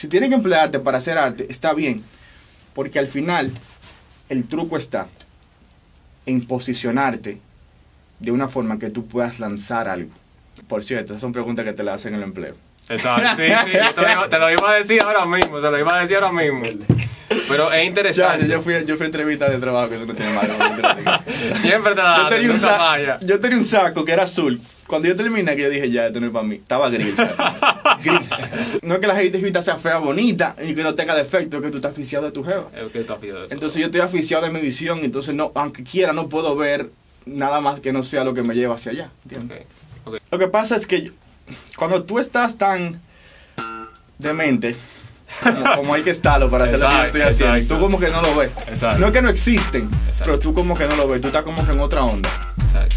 Si tienen que emplearte para hacer arte, está bien. Porque al final, el truco está en posicionarte de una forma que tú puedas lanzar algo. Por cierto, esas son preguntas que te las hacen en el empleo. Exacto, sí, sí, yo te lo, iba, te lo iba a decir ahora mismo, se lo iba a decir ahora mismo. Pero es Ya, interesante. yo fui, yo fui a entrevista de trabajo, que eso no tiene malo. Siempre te la yo, tenía un esa sa- falla. yo tenía un saco que era azul. Cuando yo terminé, que yo dije, ya, esto no es para mí. Estaba gris. gris. No es que la jevita sea fea, bonita, y que no tenga defecto, es que tú estás aficiado de tu jeva. Es que. Entonces yo estoy aficiado de mi visión, entonces no, aunque quiera, no puedo ver nada más que no sea lo que me lleva hacia allá. ¿entiendes? Lo que pasa es que yo- cuando tú estás tan demente, como, como hay que estarlo para hacer lo que yo estoy haciendo, exacto. tú como que no lo ves. Exacto. No es que no existen, pero tú como que no lo ves, tú estás como que en otra onda. Exacto.